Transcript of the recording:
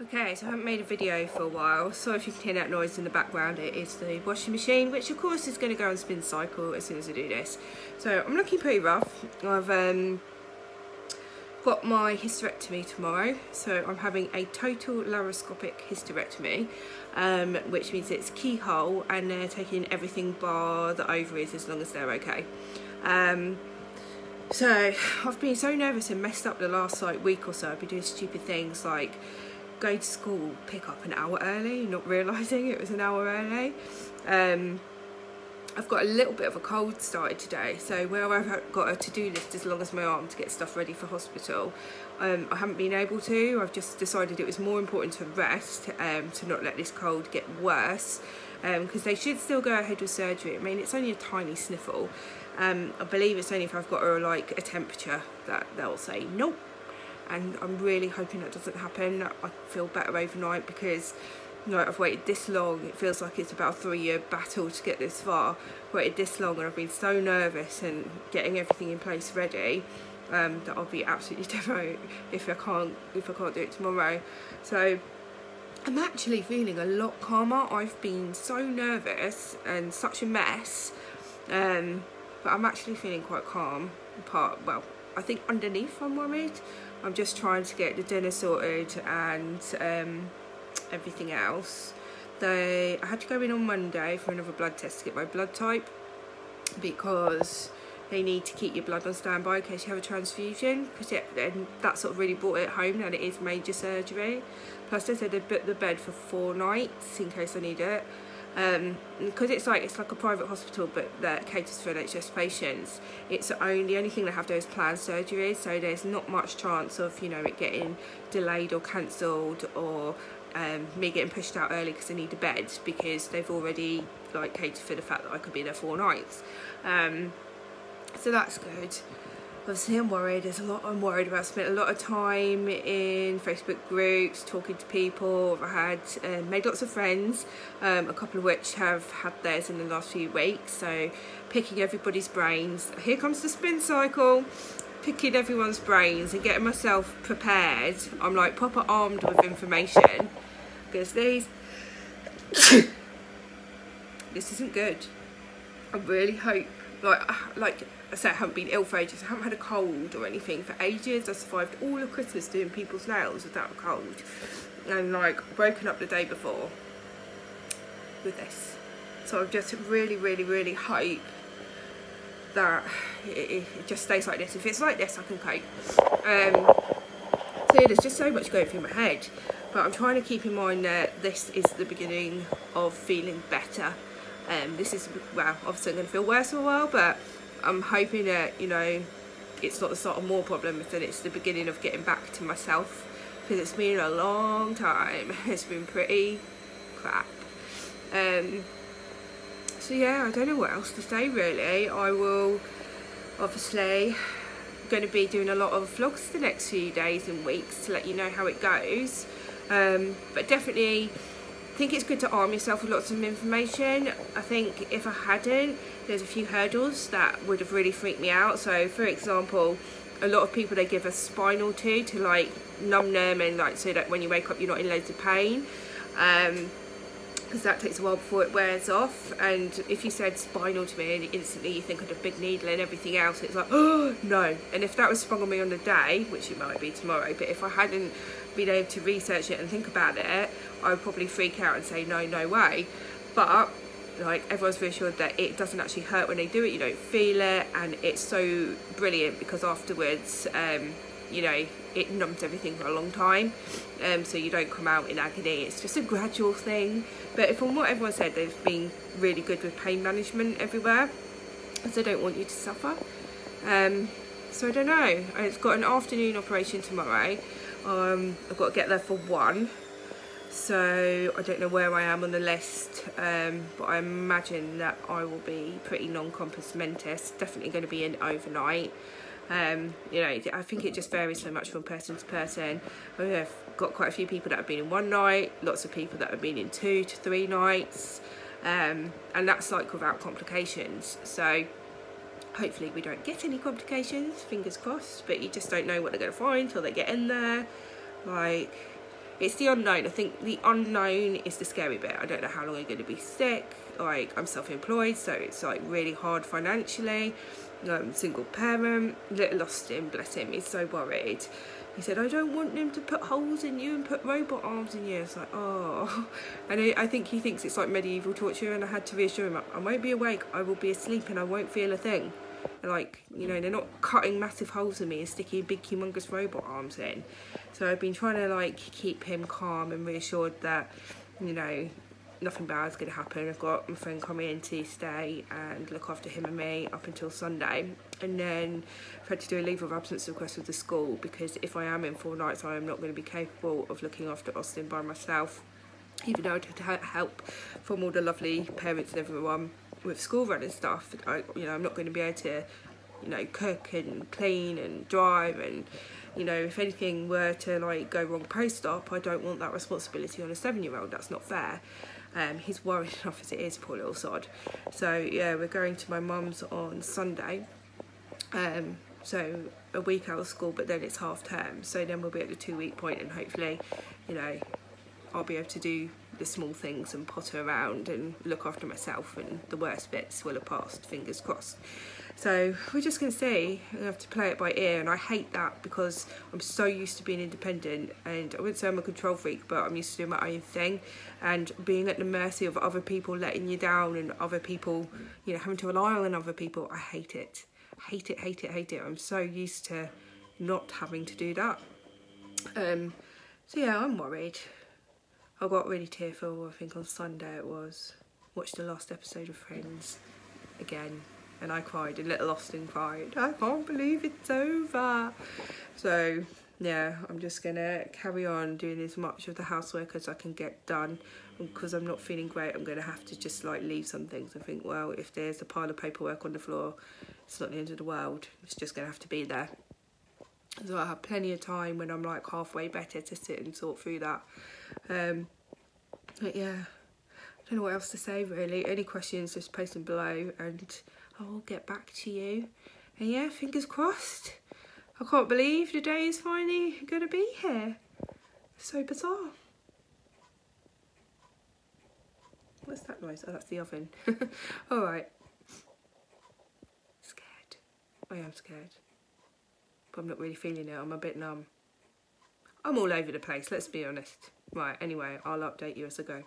Okay, so I haven't made a video for a while. Sorry if you can hear that noise in the background. It is the washing machine, which of course is going to go on spin cycle as soon as I do this. So I'm looking pretty rough. I've um, got my hysterectomy tomorrow. So I'm having a total laparoscopic hysterectomy, um, which means it's keyhole and they're taking everything bar the ovaries as long as they're okay. Um, so I've been so nervous and messed up the last like week or so. I've been doing stupid things like go to school, pick up an hour early, not realising it was an hour early. Um, I've got a little bit of a cold started today, so where I've got a to-do list as long as my arm to get stuff ready for hospital, um, I haven't been able to. I've just decided it was more important to rest, um, to not let this cold get worse, because um, they should still go ahead with surgery. I mean, it's only a tiny sniffle. Um, I believe it's only if I've got a, like a temperature that they'll say nope and I'm really hoping that doesn't happen. I feel better overnight because you know, I've waited this long. It feels like it's about a three-year battle to get this far. Waited this long and I've been so nervous and getting everything in place ready um, that I'll be absolutely devout if I can't if I can't do it tomorrow. So I'm actually feeling a lot calmer. I've been so nervous and such a mess, um, but I'm actually feeling quite calm. Part well, I think underneath I'm worried. I'm just trying to get the dinner sorted and um, everything else. They, I had to go in on Monday for another blood test to get my blood type because they need to keep your blood on standby in case you have a transfusion because that sort of really brought it home that it is major surgery. Plus they said they'd book the bed for four nights in case I need it because um, it's like it's like a private hospital but that caters for NHS patients it's only the only thing they have those planned surgeries so there's not much chance of you know it getting delayed or cancelled or um, me getting pushed out early because I need a bed because they've already like catered for the fact that I could be there four nights. Um, so that's good obviously I'm worried. There's a lot I'm worried about I spent a lot of time in Facebook groups talking to people. I've had uh, made lots of friends um, a couple of which have had theirs in the last few weeks. So picking everybody's brains. Here comes the spin cycle. Picking everyone's brains and getting myself prepared. I'm like proper armed with information. Because these this isn't good. I really hope like like I say I haven't been ill for ages. I haven't had a cold or anything for ages. I survived all of Christmas doing people's nails without a cold. And like broken up the day before with this. So I just really, really, really hope that it, it, just stays like this. If it's like this, I can cope. Um, so yeah, there's just so much going through my head. But I'm trying to keep in mind that this is the beginning of feeling better. Um, this is, well, obviously I'm going to feel worse for a while, but I'm hoping that, you know, it's not the sort of more problems than it's the beginning of getting back to myself because it's been a long time. It's been pretty crap. Um, so yeah, I don't know what else to say really. I will obviously going to be doing a lot of vlogs the next few days and weeks to let you know how it goes. Um, but definitely think it's good to arm yourself with lots of information. I think if I hadn't, there's a few hurdles that would have really freaked me out. So for example, a lot of people they give a spinal to to like numb them and like so that when you wake up you're not in loads of pain. Um, because that takes a while before it wears off and if you said spinal to me and instantly you think of the big needle and everything else it's like oh no. And if that was sprung on me on the day which it might be tomorrow but if I hadn't been able to research it and think about it I would probably freak out and say no no way. But like everyone's reassured that it doesn't actually hurt when they do it you don't feel it and it's so brilliant because afterwards um, you know it numbs everything for a long time um, so you don't come out in agony. It's just a gradual thing. But from what everyone said they've been really good with pain management everywhere as they don't want you to suffer. Um, so I don't know. It's got an afternoon operation tomorrow. Um, I've got to get there for one. So I don't know where I am on the list um, but I imagine that I will be pretty non-compos mentis. Definitely going to be in overnight um, you know I think it just varies so much from person to person. I've got quite a few people that have been in one night lots of people that have been in two to three nights. Um, and that's like without complications. So hopefully we don't get any complications fingers crossed but you just don't know what they're going to find till they get in there. Like it's the unknown. I think the unknown is the scary bit. I don't know how long I'm going to be sick. Like I'm self-employed, so it's like really hard financially. I'm single parent. Little Austin, bless him, he's so worried. He said, I don't want them to put holes in you and put robot arms in you. It's like, oh. And I, I think he thinks it's like medieval torture, and I had to reassure him, I won't be awake, I will be asleep, and I won't feel a thing. Like, you know, they're not cutting massive holes in me and sticking big, humongous robot arms in. So I've been trying to, like, keep him calm and reassured that, you know, nothing bad is going to happen. I've got my friend coming in to stay and look after him and me up until Sunday. And then I've had to do a leave of absence request with the school because if I am in four nights, I am not going to be capable of looking after Austin by myself. Even though I'd have help from all the lovely parents and everyone with school run and stuff, I, you know, I'm not going to be able to, you know, cook and clean and drive and you know, if anything were to like go wrong post-op, I don't want that responsibility on a seven-year-old. That's not fair. Um, he's worried enough as it is, poor little sod. So yeah, we're going to my mum's on Sunday. Um, so a week out of school, but then it's half term. So then we'll be at the two week point and hopefully, you know, I'll be able to do the small things and potter around and look after myself and the worst bits will have passed, fingers crossed. So we're just going to see. I have to play it by ear, and I hate that because I'm so used to being independent. And I wouldn't say I'm a control freak, but I'm used to doing my own thing, and being at the mercy of other people letting you down, and other people, you know, having to rely on other people. I hate it. Hate it. Hate it. Hate it. I'm so used to not having to do that. Um. So yeah, I'm worried. I got really tearful. I think on Sunday it was. Watched the last episode of Friends again and I cried and little Austin cried. I can't believe it's over. So yeah I'm just gonna carry on doing as much of the housework as I can get done. Because I'm not feeling great I'm gonna have to just like leave some things. I think well if there's a pile of paperwork on the floor it's not the end of the world. It's just gonna have to be there. So I have plenty of time when I'm like halfway better to sit and sort through that um, but yeah I don't know what else to say really any questions just post them below and I'll get back to you. And yeah, fingers crossed. I can't believe the day is finally going to be here. So bizarre. What's that noise? Oh, that's the oven. All right. Scared. I am scared. But I'm not really feeling it. I'm a bit numb. I'm all over the place, let's be honest. Right, anyway, I'll update you as I go.